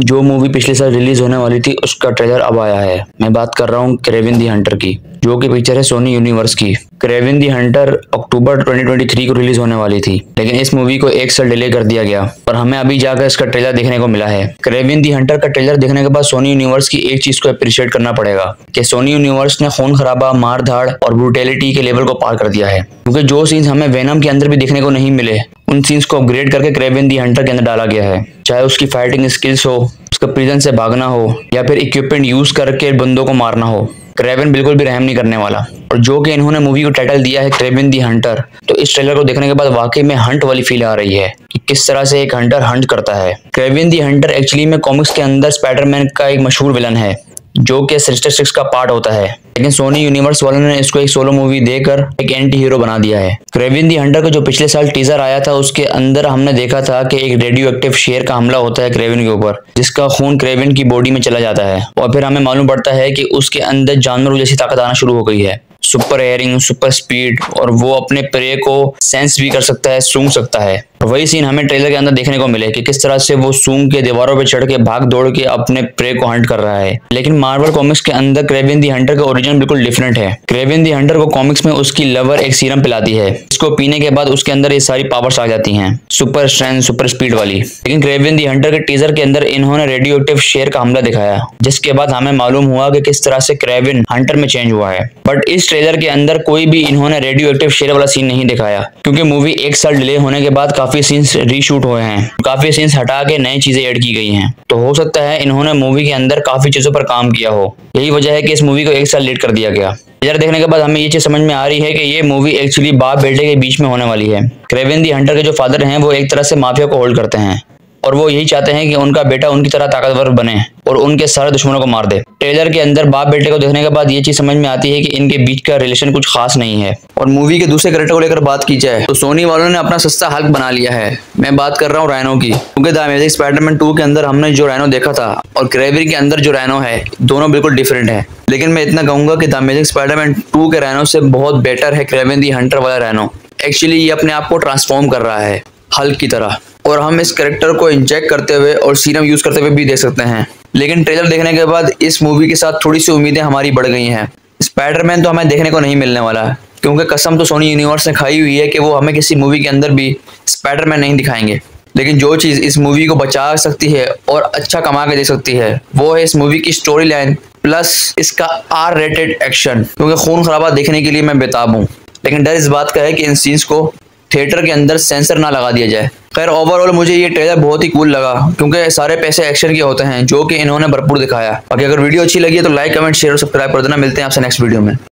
जो मूवी पिछले साल रिलीज़ होने वाली थी, उसका ट्रेलर अब आया है। मैं बात कर रहा हूँ क्रेविन दी हंटर की। जो कि पिक्चर है सोनी यूनिवर्स की। क्रेविन दी हंटर अक्टूबर 2023 को रिलीज़ होने वाली थी। लेकिन इस मूवी को एक साल डिले कर दिया गया। और हमें अभी जाकर इसका ट्रेलर देखने को मिला है। क्रेविन दी हंटर का ट्रेलर देखने के बाद सोनी यूनिवर्स की एक चीज़ को अप्रिशिएट करना पड़ेगा, कि सोनी यूनिवर्स ने खून खराबा मार धाड़ और ब्रूटेलिटी के लेवल को पार कर दिया है। क्योंकि जो सीन्स हमें वेनम के अंदर भी देखने को नहीं मिले, उन सीन्स को अपग्रेड करके क्रेविन दी हंटर के अंदर डाला गया है। चाहे उसकी फाइटिंग स्किल्स हो, उसका प्रिजन से भागना हो, या फिर इक्विपमेंट यूज़ करके बंदों को मारना हो। क्रेविन बिल्कुल भी रहम नहीं करने वाला। और जो कि इन्होंने मूवी को टाइटल दिया है क्रेविन दी हंटर तो इस ट्रेलर को देखने के बाद वाकई में हंट वाली फील आ रही है कि किस तरह से एक हंटर हंट करता है। क्रेविन दी हंटर एक्चुअली में कॉमिक्स के अंदर स्पाइडरमैन का एक मशहूर विलन है। जो कि सिस्टर सिक्स का पार्ट होता है। लेकिन सोनी यूनिवर्स वालों ने इसको एक सोलो मूवी देकर एक एंटी हीरो बना दिया है। क्रेविन दी हंटर का जो पिछले साल टीजर आया था, उसके अंदर हमने देखा था कि एक रेडियो एक्टिव शेयर का हमला होता है क्रेविन के ऊपर, जिसका खून क्रेविन की बॉडी में चला जाता है। और फिर हमें मालूम पड़ता है कि उसके अंदर जानवरों जैसी ताकत आना शुरू हो गई है। सुपर एयरिंग सुपर स्पीड और वो अपने प्रे को सेंस भी कर सकता है, सूंघ सकता है। वही सीन हमें ट्रेलर के अंदर देखने को मिले कि किस तरह से वो सूंघ के दीवारों पे चढ़ के भाग दौड़ के अपने प्रे को हंट कर रहा है। लेकिन मार्वल कॉमिक्स के अंदर क्रेविन दी हंटर का ओरिजिन बिल्कुल डिफरेंट है। क्रेविन दी हंटर को कॉमिक्स में उसकी लवर एक सीरम पिलाती है। इसको पीने के बाद उसके अंदर ये सारी पावर्स आ जाती हैं। सुपर स्ट्रेंथ सुपर स्पीड वाली। लेकिन क्रेविन दी हंटर के टीजर के अंदर इन्होंने रेडियो एक्टिव शेयर का हमला दिखाया। जिसके बाद हमें मालूम हुआ कि किस तरह से क्रेविन हंटर में चेंज हुआ है। बट इस ट्रेलर के अंदर कोई भी इन्होंने रेडियो एक्टिव शेयर वाला सीन नहीं दिखाया। क्योंकि मूवी एक साल डिले होने के बाद काफ़ी सीन्स रीशूट हुए हैं। काफ़ी सीन्स हटा के नई चीज़ें ऐड की गई हैं। तो हो सकता है इन्होंने मूवी के अंदर काफ़ी चीज़ों पर काम किया हो। यही वजह है कि इस मूवी को एक साल लेट कर दिया गया। इधर देखने के बाद हमें ये चीज़ समझ में आ रही है कि ये मूवी एक्चुअली बाप बेटे के बीच में होने वाली है। क्रेविन दी हंटर के जो फादर हैं, वो एक तरह से माफिया को होल्ड करते हैं। और वो यही चाहते हैं कि उनका बेटा उनकी तरह ताकतवर बने और उनके सारे दुश्मनों को मार दे। ट्रेलर के अंदर बाप बेटे को देखने के बाद ये चीज़ समझ में आती है कि इनके बीच का रिलेशन कुछ खास नहीं है। और मूवी के दूसरे करेक्टर को लेकर बात की जाए तो सोनी वालों ने अपना सस्ता हल्क बना लिया है। मैं बात कर रहा हूँ रैनो की। क्योंकि स्पाइडरमैन टू के अंदर हमने जो रैनो देखा था और क्रेवरी के अंदर जो रैनो है, दोनों बिल्कुल डिफरेंट है। लेकिन मैं इतना कहूँगा कि द स्पाइडरमैन टू के रैनो से बहुत बेटर है क्रेविन दी हंटर वाला रैनो एक्चुअली ये अपने आप को ट्रांसफॉर्म कर रहा है हल्क की तरह। और हम इस करेक्टर को इंजेक्ट करते हुए और सीरम यूज़ करते हुए भी देख सकते हैं। लेकिन ट्रेलर देखने के बाद इस मूवी के साथ थोड़ी सी उम्मीदें हमारी बढ़ गई हैं। स्पाइडरमैन तो हमें देखने को नहीं मिलने वाला है, क्योंकि कसम तो सोनी यूनिवर्स ने खाई हुई है कि वो हमें किसी मूवी के अंदर भी स्पाइडरमैन नहीं दिखाएँगे। लेकिन जो चीज़ इस मूवी को बचा सकती है और अच्छा कमा के दे सकती है, वो है इस मूवी की स्टोरी लाइन प्लस इसका आर रेटेड एक्शन क्योंकि खून खराबा देखने के लिए मैं बेताब हूँ। लेकिन डर इस बात का है कि इन सीन्स को थिएटर के अंदर सेंसर ना लगा दिया जाए। खैर ओवरऑल मुझे ये ट्रेलर बहुत ही कूल लगा, क्योंकि सारे पैसे एक्शन के होते हैं, जो कि इन्होंने भरपूर दिखाया। बाकी अगर वीडियो अच्छी लगी है तो लाइक कमेंट शेयर और सब्सक्राइब कर देना। मिलते हैं आपसे नेक्स्ट वीडियो में।